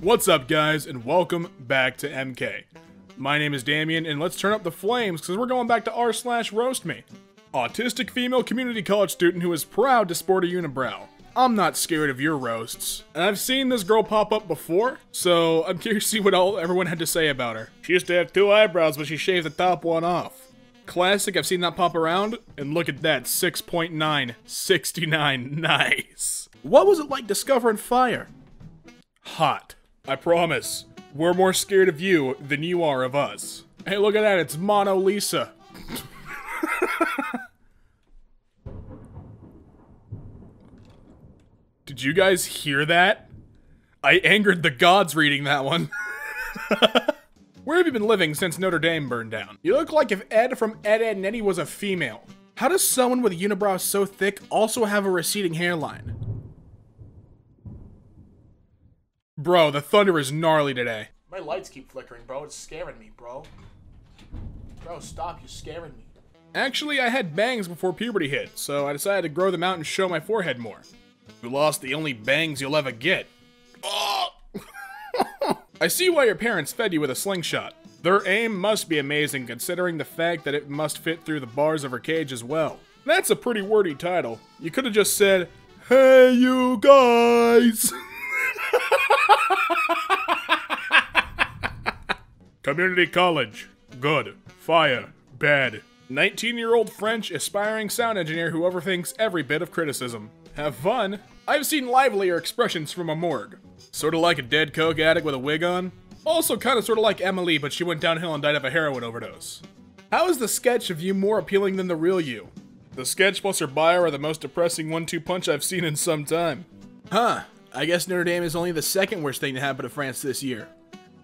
What's up, guys, and welcome back to EmKay. My name is Damien, and let's turn up the flames because we're going back to r slash roast me. Autistic female community college student who is proud to sport a unibrow. I'm not scared of your roasts. And I've seen this girl pop up before, so I'm curious to see what all everyone had to say about her. She used to have two eyebrows, but she shaved the top one off. Classic, I've seen that pop around, and look at that, 6.9, 69, nice. What was it like discovering fire? Hot. I promise. We're more scared of you than you are of us. Hey, look at that, it's Mono Lisa. Did you guys hear that? I angered the gods reading that one. Where have you been living since Notre Dame burned down? You look like if Ed from Ed, Edd and Eddy was a female. How does someone with a unibrow so thick also have a receding hairline? Bro, the thunder is gnarly today. My lights keep flickering, bro. It's scaring me, bro. Bro, stop. You're scaring me. Actually, I had bangs before puberty hit, so I decided to grow them out and show my forehead more. You lost the only bangs you'll ever get. Oh! I see why your parents fed you with a slingshot. Their aim must be amazing considering the fact that it must fit through the bars of her cage as well. That's a pretty wordy title. You could have just said, Hey you guys! Community college. Good. Fire. Bad. 19 year old French aspiring sound engineer who overthinks every bit of criticism. Have fun. I've seen livelier expressions from a morgue. Sort of like a dead coke addict with a wig on. Also kind of sort of like Emily, but she went downhill and died of a heroin overdose. How is the sketch of you more appealing than the real you? The sketch plus her bio are the most depressing one-two punch I've seen in some time. Huh. I guess Notre Dame is only the second worst thing to happen to France this year.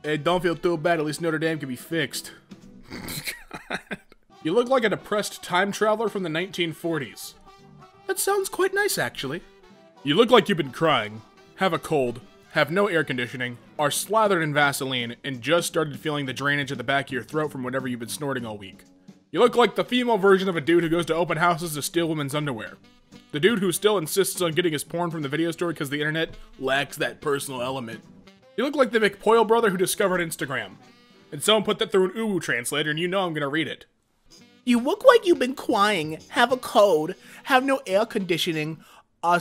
Hey, don't feel too bad, at least Notre Dame can be fixed. you look like a depressed time traveler from the 1940s. That sounds quite nice, actually. You look like you've been crying, have a cold, have no air conditioning, are slathered in Vaseline, and just started feeling the drainage at the back of your throat from whatever you've been snorting all week. You look like the female version of a dude who goes to open houses to steal women's underwear. The dude who still insists on getting his porn from the video store because the internet lacks that personal element. You look like the McPoyle brother who discovered Instagram. And someone put that through an uwu translator and you know I'm gonna read it. You look like you've been crying, have a cold, have no air conditioning, are,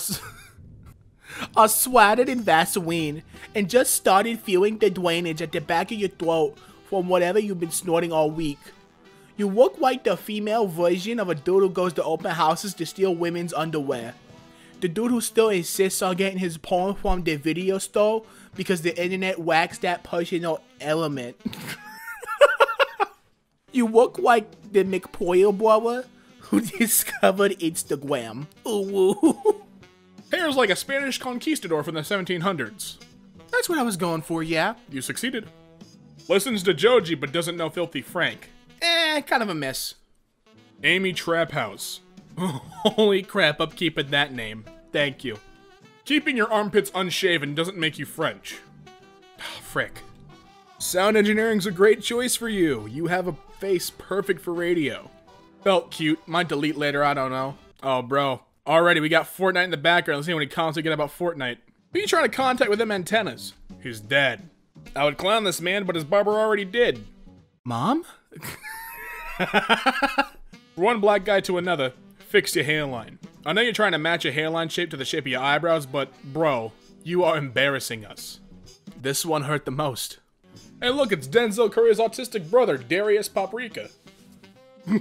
are swatted in Vaseline, and just started feeling the drainage at the back of your throat from whatever you've been snorting all week. You look like the female version of a dude who goes to open houses to steal women's underwear. The dude who still insists on getting his porn from the video store because the internet whacks that personal element. you look like the McPoyle brother who discovered Instagram. Ooh. Hair's like a Spanish conquistador from the 1700s. That's what I was going for, yeah. You succeeded. Listens to Joji but doesn't know Filthy Frank. Eh, kind of a miss. Amy Traphouse. Holy crap, I'm keeping that name. Thank you. Keeping your armpits unshaven doesn't make you French. Ah, frick. Sound engineering's a great choice for you. You have a face perfect for radio. Felt cute. Might delete later, I don't know. Oh, bro. Already, we got Fortnite in the background. Let's see when he comments again about Fortnite. Who you trying to contact with them antennas? He's dead. I would clown this man, but his barber already did. Mom? One black guy to another, fix your hairline. I know you're trying to match your hairline shape to the shape of your eyebrows, but bro, you are embarrassing us. This one hurt the most. Hey look, it's Denzel Curry's autistic brother, Darius Paprika.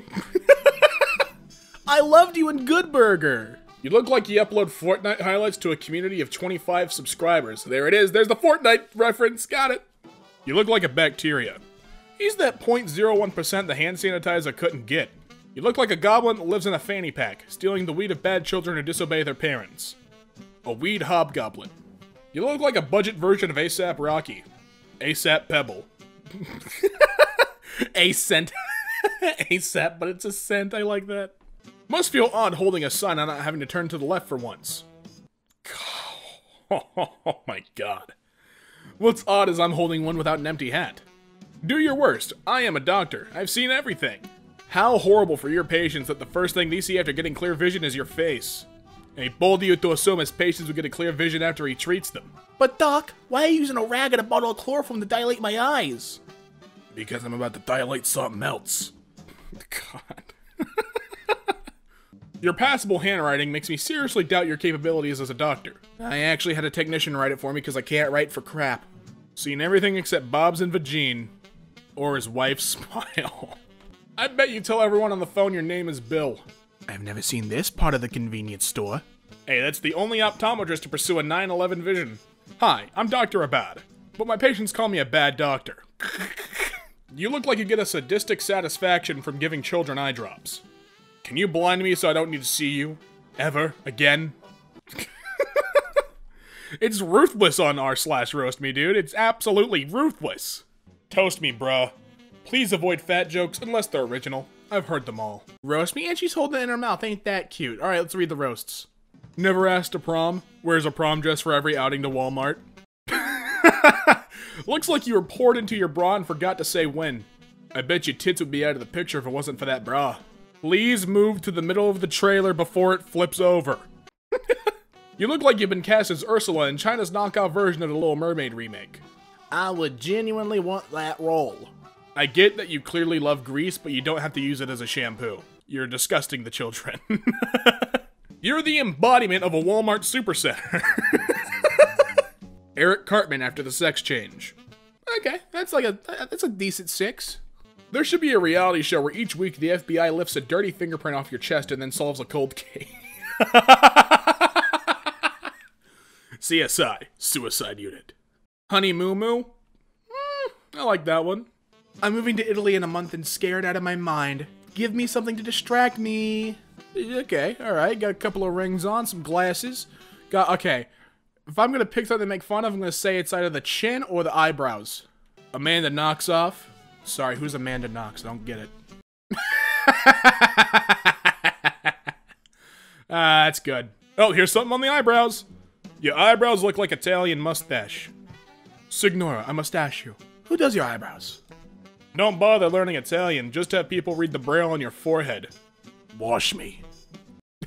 I loved you in Good Burger. You look like you upload Fortnite highlights to a community of 25 subscribers. There it is, there's the Fortnite reference, got it. You look like a bacteria. He's that 0.01% the hand sanitizer couldn't get. You look like a goblin that lives in a fanny pack, stealing the weed of bad children who disobey their parents. A weed hobgoblin. You look like a budget version of ASAP Rocky. ASAP Pebble. a cent. ASAP, but it's a cent. I like that. Must feel odd holding a sign and not having to turn to the left for once. Oh my god. What's odd is I'm holding one without an empty hat. Do your worst. I am a doctor. I've seen everything. How horrible for your patients that the first thing they see after getting clear vision is your face. And he bold you to assume his patients will get a clear vision after he treats them. But Doc, why are you using a rag and a bottle of chloroform to dilate my eyes? Because I'm about to dilate something else. God. your passable handwriting makes me seriously doubt your capabilities as a doctor. I actually had a technician write it for me because I can't write for crap. Seen everything except Bob's and Vagine. Or his wife's smile. I bet you tell everyone on the phone your name is Bill. I've never seen this part of the convenience store. Hey, that's the only optometrist to pursue a 9-11 vision. Hi, I'm Dr. Abad, but my patients call me a bad doctor. you look like you get a sadistic satisfaction from giving children eye drops. Can you blind me so I don't need to see you? Ever? Again? it's ruthless on r slash roast me, dude. It's absolutely ruthless. Toast me, bruh. Please avoid fat jokes unless they're original. I've heard them all. Roast me and she's holding it in her mouth. Ain't that cute? All right, let's read the roasts. Never asked to prom. Wears a prom dress for every outing to Walmart. Looks like you were poured into your bra and forgot to say when. I bet your tits would be out of the picture if it wasn't for that bra. Please move to the middle of the trailer before it flips over. you look like you've been cast as Ursula in China's knockout version of the Little Mermaid remake. I would genuinely want that role. I get that you clearly love grease, but you don't have to use it as a shampoo. You're disgusting the children. You're the embodiment of a Walmart supercenter. Eric Cartman after the sex change. Okay, that's like a that's a decent six. There should be a reality show where each week the FBI lifts a dirty fingerprint off your chest and then solves a cold case. CSI, Suicide Unit. Honey Moo Moo? Mm, I like that one. I'm moving to Italy in a month and scared out of my mind. Give me something to distract me. Okay, alright. Got a couple of rings on, some glasses. Got, okay. If I'm gonna pick something to make fun of, I'm gonna say it's either the chin or the eyebrows. Amanda knocks off. Sorry, who's Amanda Knox? I don't get it. Ah, that's good. Oh, here's something on the eyebrows. Your eyebrows look like Italian mustache. Signora, I mustache you. Who does your eyebrows? Don't bother learning Italian, just have people read the braille on your forehead. Wash me.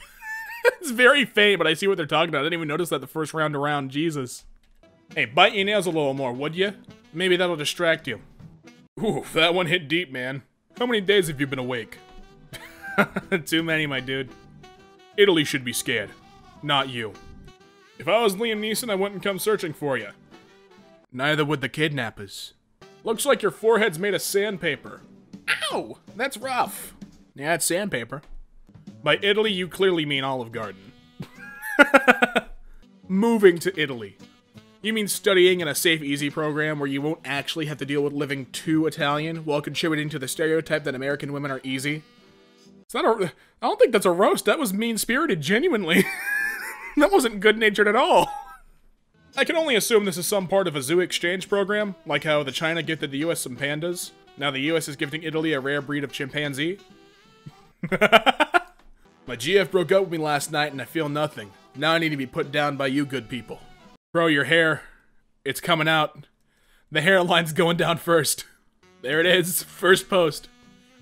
it's very faint, but I see what they're talking about. I didn't even notice that the first round around. Jesus. Hey, bite your nails a little more, would you? Maybe that'll distract you. Ooh, that one hit deep, man. How many days have you been awake? Too many, my dude. Italy should be scared. Not you. If I was Liam Neeson, I wouldn't come searching for you. Neither would the kidnappers. Looks like your forehead's made of sandpaper. Ow! That's rough. Yeah, it's sandpaper. By Italy, you clearly mean Olive Garden. Moving to Italy. You mean studying in a safe, easy program where you won't actually have to deal with living too Italian while contributing to the stereotype that American women are easy? It's not a. I don't think that's a roast. That was mean spirited, genuinely. that wasn't good natured at all. I can only assume this is some part of a zoo exchange program, like how the China gifted the US some pandas. Now the US is gifting Italy a rare breed of chimpanzee. My GF broke up with me last night and I feel nothing. Now I need to be put down by you good people. Bro, your hair, it's coming out. The hairline's going down first. There it is, first post.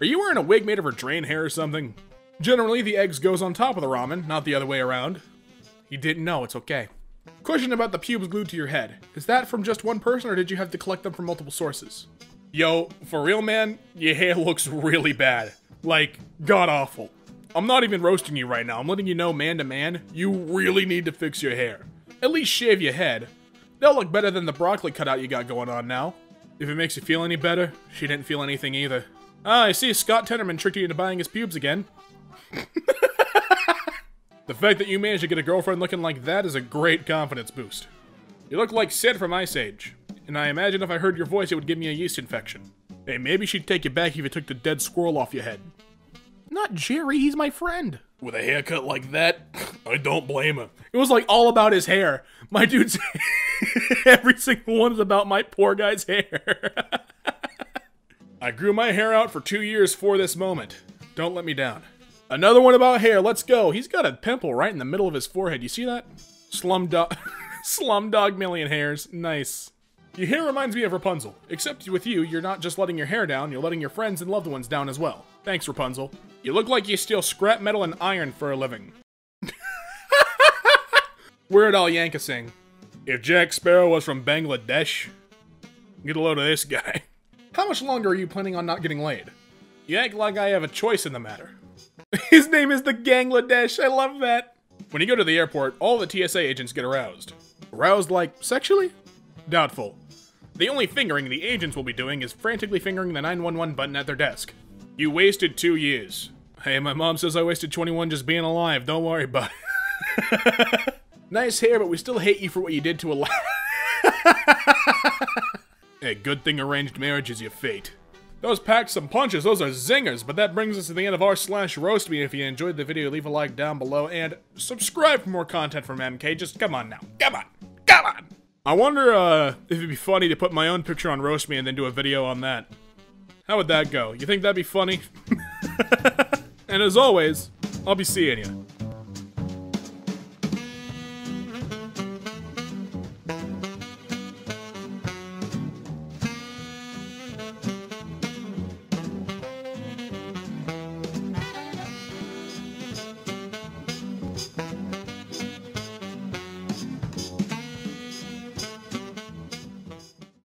Are you wearing a wig made of her drain hair or something? Generally, the eggs goes on top of the ramen, not the other way around. He didn't know, it's okay. Question about the pubes glued to your head. Is that from just one person or did you have to collect them from multiple sources? Yo, for real man, your hair looks really bad. Like, god awful. I'm not even roasting you right now, I'm letting you know man to man, you really need to fix your hair. At least shave your head. They'll look better than the broccoli cutout you got going on now. If it makes you feel any better, she didn't feel anything either. Ah, I see Scott Tenorman tricked you into buying his pubes again. The fact that you managed to get a girlfriend looking like that is a great confidence boost. You look like Sid from Ice Age, and I imagine if I heard your voice it would give me a yeast infection. Hey, maybe she'd take you back if you took the dead squirrel off your head. Not Jerry, he's my friend. With a haircut like that, I don't blame him. It was like all about his hair. My dude's every single one is about my poor guy's hair. I grew my hair out for two years for this moment. Don't let me down. Another one about hair. Let's go. He's got a pimple right in the middle of his forehead. You see that? Slumdog, Slumdog Million hairs. Nice. Your hair reminds me of Rapunzel. Except with you, you're not just letting your hair down, you're letting your friends and loved ones down as well. Thanks, Rapunzel. You look like you steal scrap metal and iron for a living. Weird Al Yankees If Jack Sparrow was from Bangladesh, get a load of this guy. How much longer are you planning on not getting laid? You act like I have a choice in the matter. His name is the Gangladesh. I love that. When you go to the airport, all the TSA agents get aroused. Aroused like sexually? Doubtful. The only fingering the agents will be doing is frantically fingering the 911 button at their desk. You wasted two years. Hey, my mom says I wasted 21 just being alive. Don't worry about it. nice hair, but we still hate you for what you did to a hey, good thing arranged marriage is your fate. Those packed some punches, those are zingers, but that brings us to the end of our slash roast me. If you enjoyed the video, leave a like down below and subscribe for more content from EmKay. Just come on now. Come on. Come on. I wonder uh, if it'd be funny to put my own picture on roast me and then do a video on that. How would that go? You think that'd be funny? and as always, I'll be seeing you.